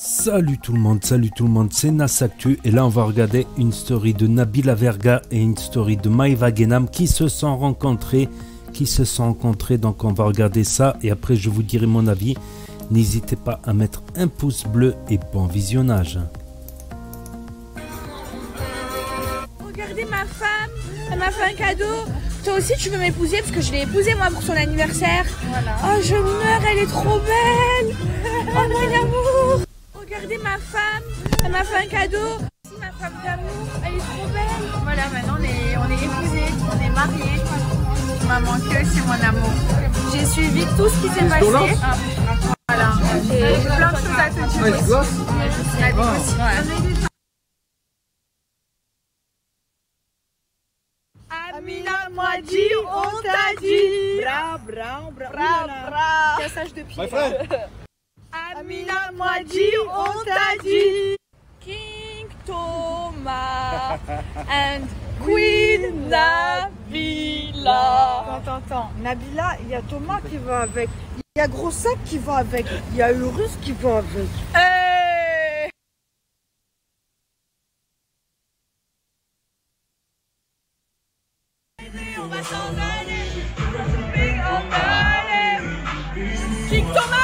Salut tout le monde, salut tout le monde, c'est Nas Actu et là on va regarder une story de Nabila Verga et une story de Maïva Genam qui se sont rencontrés, qui se sont rencontrés donc on va regarder ça et après je vous dirai mon avis. N'hésitez pas à mettre un pouce bleu et bon visionnage. Regardez ma femme, elle m'a fait un cadeau. Toi aussi tu veux m'épouser parce que je l'ai épousée moi pour son anniversaire. Oh je meurs, elle est trop belle. Elle m'a fait un cadeau. Si ma femme d'amour, elle est trop belle. Voilà, maintenant on est, on est épousés, on est mariés. Il m'a manqué aussi mon amour. J'ai suivi tout ce qui s'est passé. Voilà, j'ai plein de choses à te dire. Négociation. Amina m'a dit, on t'a dit. Bra, bra, bra, Bra, bra. Cassage de pied. Amina m'a dit, on t'a dit. King Thomas and Queen Nabila. Attends, attends. Nabila, il y a Thomas qui va avec. Il y a Gros Sac qui va avec. Il y a Urus qui va avec. Hey On va s'en aller. King Thomas,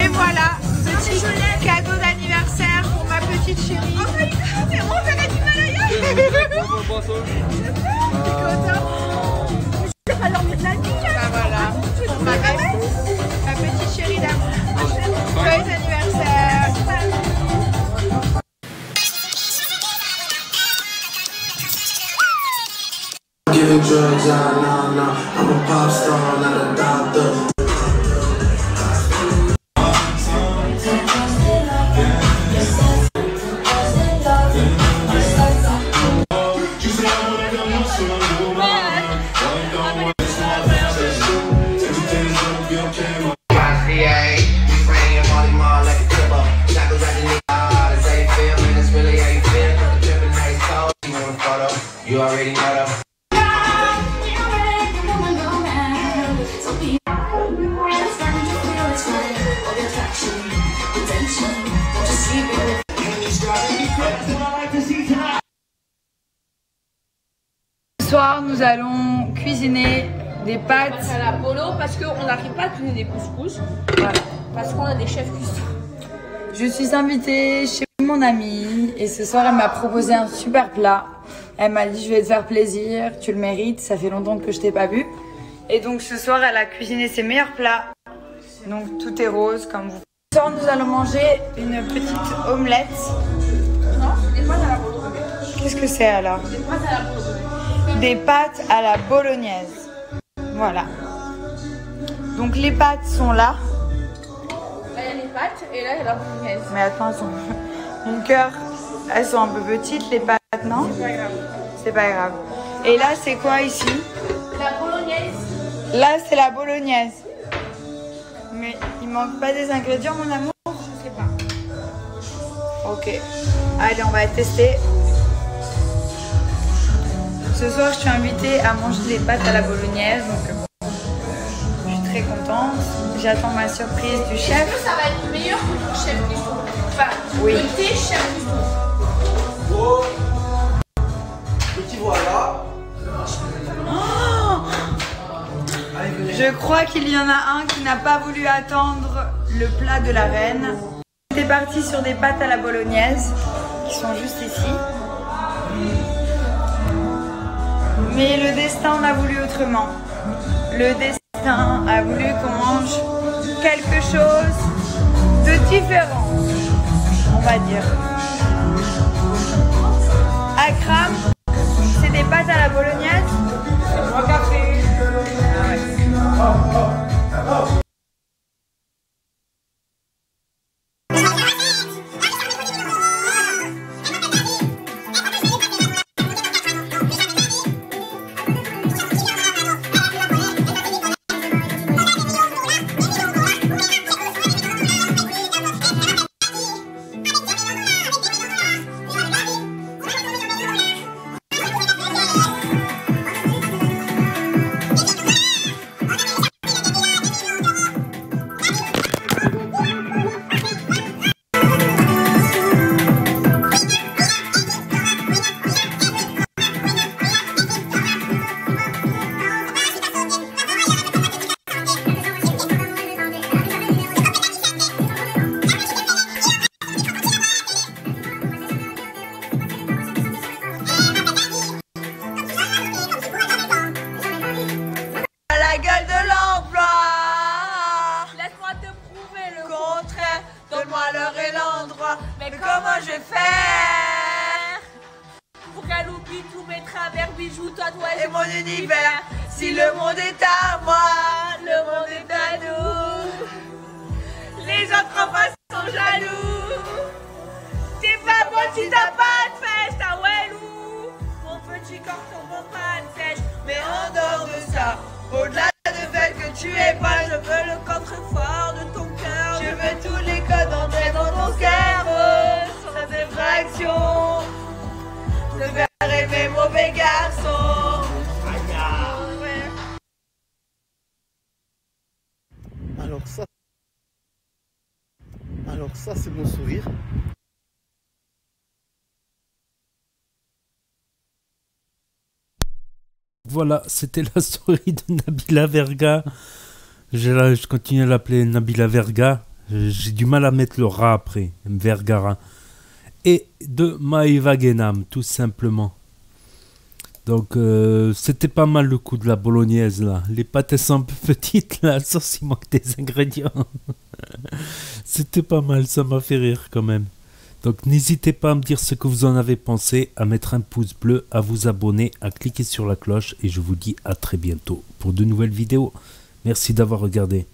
Et voilà, petit cadeau d'anniversaire pour ma petite chérie. Oh my god, mais on verrait du soir, nous allons cuisiner des pâtes. à la polo parce qu'on n'arrive pas à cuisiner des couscous. Voilà. Parce qu'on a des chefs cuistot. Je suis invitée chez mon amie et ce soir, elle m'a proposé un super plat. Elle m'a dit, je vais te faire plaisir, tu le mérites, ça fait longtemps que je t'ai pas vu. Et donc ce soir, elle a cuisiné ses meilleurs plats. Donc tout est rose comme vous. Ce soir, nous allons manger une petite omelette. Non, des pâtes à la bolognaise. Qu'est-ce que c'est alors? Des pâtes à la. Des pâtes à la bolognaise. Voilà. Donc les pâtes sont là. Là, il y a les pâtes et là, il y a la bolognaise. Mais attends, elles sont... mon cœur, elles sont un peu petites les pâtes, non? C'est pas grave. C'est pas grave. Et là, c'est quoi ici? La bolognaise. Là, c'est la bolognaise. Mais il manque pas des ingrédients, mon amour? Je sais pas. Ok. Allez, on va tester. Ce soir, je suis invitée à manger des pâtes à la bolognaise. Donc, bon, je suis très contente. J'attends ma surprise du chef. Est-ce que ça va être meilleur que ton chef Enfin, Oui. que tes chefs cuistot. Petit voilà. Je crois qu'il y en a un qui n'a pas voulu attendre le plat de la reine. J'étais partie sur des pâtes à la bolognaise qui sont juste ici. Mais le destin en a voulu autrement. Le destin a voulu qu'on mange quelque chose de différent, on va dire. Bijoux, tatouages et mon univers Si le monde est à moi, le monde est à nous. Les autres en face sont jaloux. T'es pas bon, tu t'as pas de fesse, t'as wellou. Mon petit corps tombe pas de sèche. Mais en dehors de ça, au-delà de fait que tu es pas, c'est mon sourire. Voilà, c'était la story de Nabila Verga. Je, continue à l'appeler Nabila Verga. J'ai du mal à mettre le rat après, Vergara. Et de Maïva Genam, tout simplement. Donc, euh, c'était pas mal le coup de la bolognaise là. Les pâtes sont un peu petites là, sauf s'il manque des ingrédients. c'était pas mal, ça m'a fait rire quand même. Donc n'hésitez pas à me dire ce que vous en avez pensé, à mettre un pouce bleu, à vous abonner, à cliquer sur la cloche et je vous dis à très bientôt pour de nouvelles vidéos. Merci d'avoir regardé.